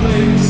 place.